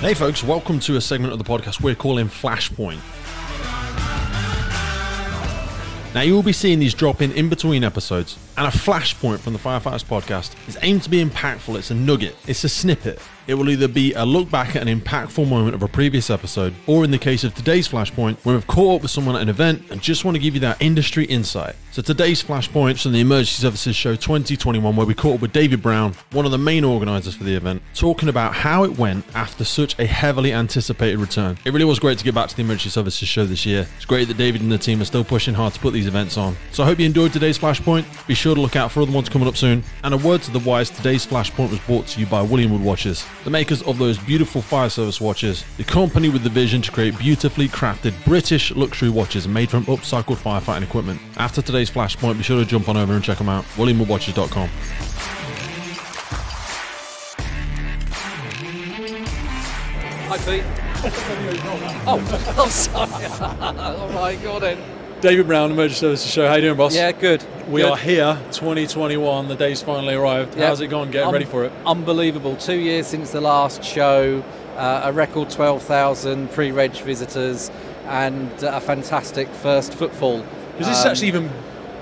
Hey, folks, welcome to a segment of the podcast we're calling Flashpoint. Now, you will be seeing these drop in in between episodes, and a flashpoint from the Firefighters podcast is aimed to be impactful. It's a nugget, it's a snippet. It will either be a look back at an impactful moment of a previous episode, or in the case of today's flashpoint, when we've caught up with someone at an event and just want to give you that industry insight. So, today's flashpoint from the Emergency Services Show 2021, where we caught up with David Brown, one of the main organisers for the event, talking about how it went after such a heavily anticipated return. It really was great to get back to the Emergency Services Show this year. It's great that David and the team are still pushing hard to put these events on. So, I hope you enjoyed today's flashpoint. Be sure to look out for other ones coming up soon. And a word to the wise today's flashpoint was brought to you by William Wood Watches, the makers of those beautiful fire service watches, the company with the vision to create beautifully crafted British luxury watches made from upcycled firefighting equipment. After today's flashpoint, be sure to jump on over and check them out. WilliamWoodWatches.com. Hi, Pete. oh, oh, sorry. oh my God, then. David Brown, Emergency Services Show. How you doing, boss? Yeah, good. We good. are here, 2021. The day's finally arrived. Yeah. How's it gone? Getting Un- ready for it? Unbelievable. Two years since the last show, uh, a record 12,000 pre-reg visitors, and a fantastic first footfall. Is this Um, actually even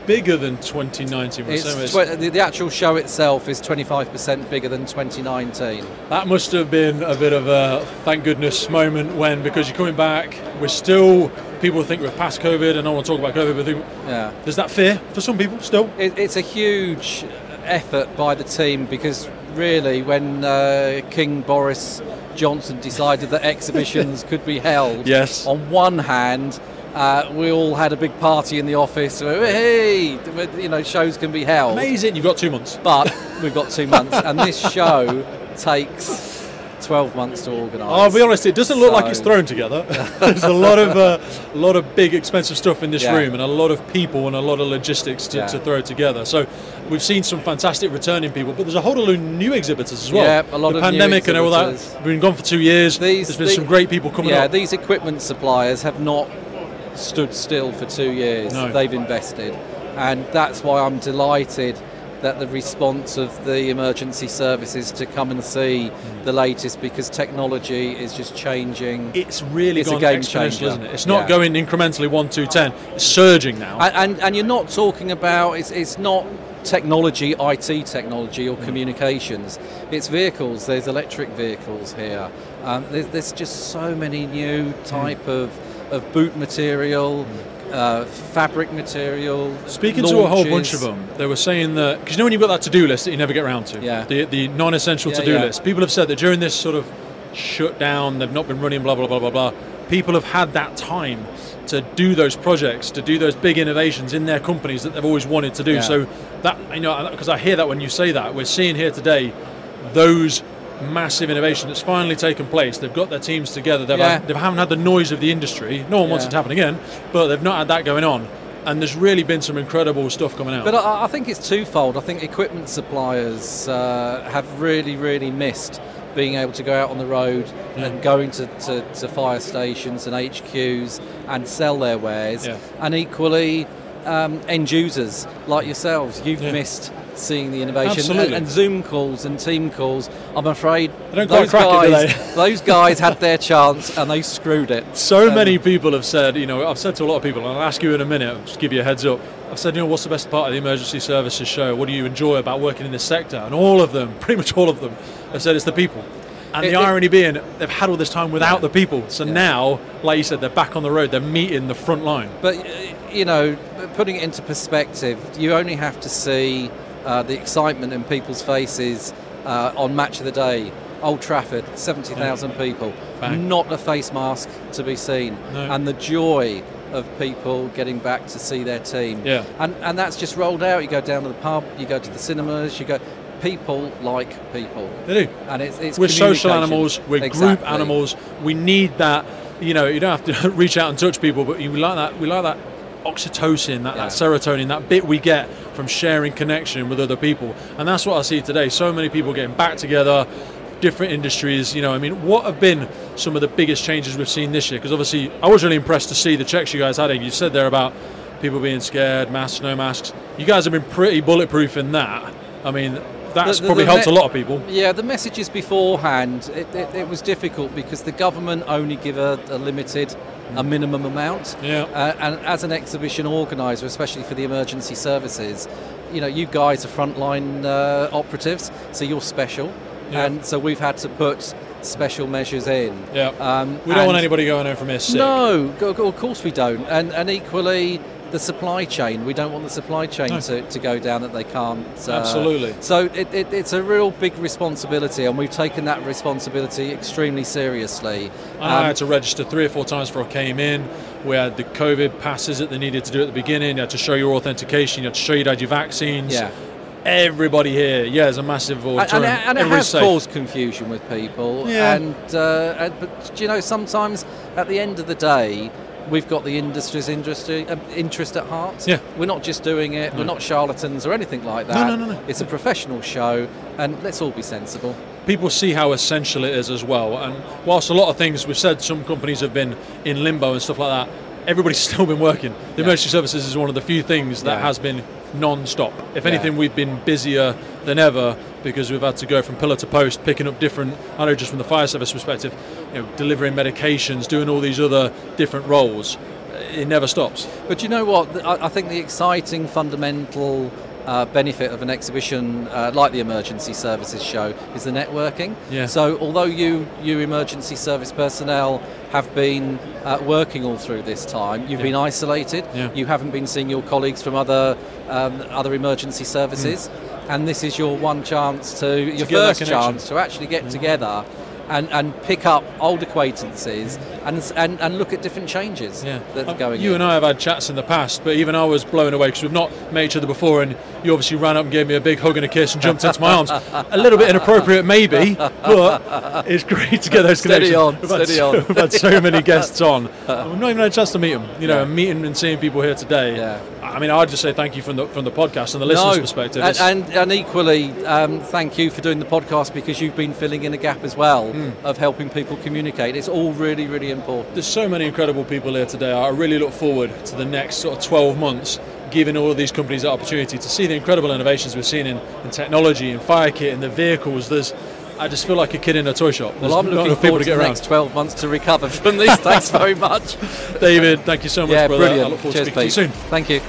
bigger than 2019? It's tw- the, the actual show itself is 25% bigger than 2019. that must have been a bit of a thank goodness moment when, because you're coming back, we're still, people think we're past COVID, and I don't want to talk about COVID, but think, Yeah. there's that fear for some people still. It, it's a huge effort by the team because really, when uh, King Boris Johnson decided that exhibitions could be held, Yes. on one hand, uh, we all had a big party in the office. so, Hey, you know, shows can be held, Amazing. You've got two months. but we've got two months, and this show takes 12 months to organise. I'll be honest, it doesn't look like it's thrown together. There's a lot of uh, a lot of big expensive stuff in this Yeah. room, and a lot of people and a lot of logistics to, Yeah. to throw together. So we've seen some fantastic returning people, but there's a whole lot of new exhibitors as well. Yeah, a lot the of pandemic and all that. We've been gone for two years. These- there's been the- some great people coming yeah, up. these equipment suppliers have not stood still for two years. No. They've invested, and that's why I'm delighted that the response of the emergency services to come and see Hmm. the latest because technology is just changing. it's really It's a game changer. isn't it? It's not Yeah. going incrementally one, two, ten. It's surging now. and, and and you're not talking about it's it's not technology, IT technology or communications. It's vehicles. There's electric vehicles here. Um, there's, there's just so many new type of of boot material, uh, fabric material. Speaking to a whole bunch of them, they were saying that because you know when you've got that to-do list that you never get around to, Yeah. the the non-essential Yeah, to-do yeah. list. People have said that during this sort of shutdown, they've not been running, blah blah blah blah blah. People have had that time to do those projects, to do those big innovations in their companies that they've always wanted to do. Yeah. So that you know, because I hear that when you say that, we're seeing here today those massive innovation that's finally taken place. They've got their teams together. They've Yeah. had, they haven't had the noise of the industry. No one wants it to happen again, but they've not had that going on. And there's really been some incredible stuff coming out. But I, I think it's twofold. I think equipment suppliers uh, have really, really missed being able to go out on the road and going to, to, to fire stations and HQs and sell their wares. Yeah. And equally, um, end users like yourselves, you've Yeah. missed seeing the innovation Absolutely. and, Zoom calls and team calls. I'm afraid They don't quite those it, guys, they? those guys had their chance and they screwed it. so Um, many people have said, you know, I've said to a lot of people, and I'll ask you in a minute, just give you a heads up. I've said, you know, what's the best part of the emergency services show? What do you enjoy about working in this sector? And all of them, pretty much all of them, have said it's the people. And It- the it- irony being, they've had all this time without the people. So Yeah. now, like you said, they're back on the road. They're meeting the front line. But you know, putting it into perspective, you only have to see uh, the excitement in people's faces uh, on Match of the Day, Old Trafford, seventy thousand people, Bang. not a face mask to be seen, No. and the joy of people getting back to see their team. Yeah. And and that's just rolled out. You go down to the pub, you go to the cinemas, you go. People like people, They do. and it's, it's we're social animals. We're group animals. We need that. You know, you don't have to reach out and touch people, but we like that. We like that oxytocin, that, Yeah. that serotonin, that bit we get from sharing connection with other people, and that's what I see today. So many people getting back together, different industries. You know, I mean, what have been some of the biggest changes we've seen this year? Because obviously, I was really impressed to see the checks you guys had. You said there about people being scared, masks, no masks. You guys have been pretty bulletproof in that. I mean, that's The- the- probably the helped a lot of people. Yeah, the messages beforehand, it, it, it was difficult because the government only give a, a limited, a minimum amount. Yeah. Uh, and as an exhibition organiser, especially for the emergency services, you know, you guys are frontline uh, operatives, so you're special. Yeah. And so we've had to put special measures in. Yeah. Um, we don't want anybody going home from here sick. No, of course we don't. And, and equally, the supply chain, we don't want the supply chain No. to, to go down that they can't. uh, Absolutely. So it, it, it's a real big responsibility, and we've taken that responsibility extremely seriously. I Um, had to register three or four times before I came in. We had the COVID passes that they needed to do at the beginning. You had to show your authentication. You had to show you had your vaccines. yeah. Everybody here, yeah, it's a massive And, auditorium. and, and it has safe. caused confusion with people. Yeah. And, uh, and but you know, sometimes at the end of the day, we've got the industry's industry um, interest at heart. Yeah. We're not just doing it. We're not charlatans or anything like No, that. no, no, no. It's a professional show, and let's all be sensible. people see how essential it is as well. And whilst a lot of things we've said, some companies have been in limbo and stuff like that. Everybody's still been working. The Yeah. emergency services is one of the few things that Yeah. has been non-stop. If Yeah. anything, we've been busier than ever because we've had to go from pillar to post, picking up different. I know just from the fire service perspective, you know, delivering medications, doing all these other different roles. It never stops. But you know what? I I think the exciting fundamental uh, benefit of an exhibition uh, like the Emergency Services Show is the networking. Yeah. So although you, you emergency service personnel have been uh, working all through this time, you've Yeah. been isolated. Yeah. You haven't been seeing your colleagues from other um, other emergency services, and this is your one chance to your Mm. first. Mm. chance to actually get together. And, and pick up old acquaintances and, and, and look at different changes Yeah, that are Um, going You in. and I have had chats in the past, but even I was blown away because we've not met each other before, and you obviously ran up and gave me a big hug and a kiss and jumped into my arms. A little bit inappropriate, maybe, but it's great to get those Steady connections. on, we've, had steady so, on. we've had so many guests on. We've not even had a chance to meet them. You know, Yeah. meeting and seeing people here today. Yeah. I mean, I'd just say thank you from the from the podcast and the listeners' perspective. And, and, and equally, um, thank you for doing the podcast because you've been filling in a gap as well Hmm. of helping people communicate. It's all really, really There's so many incredible people here today. I really look forward to the next sort of 12 months, giving all of these companies the opportunity to see the incredible innovations we've seen in, in technology, in fire kit, in the vehicles. There's, I just feel like a kid in a toy shop. There's Well, I'm looking forward to to the around. next 12 months to recover from these. Thanks very much. David, thank you so much, yeah, brother. I brilliant. look forward Cheers, to speaking to you soon. Thank you.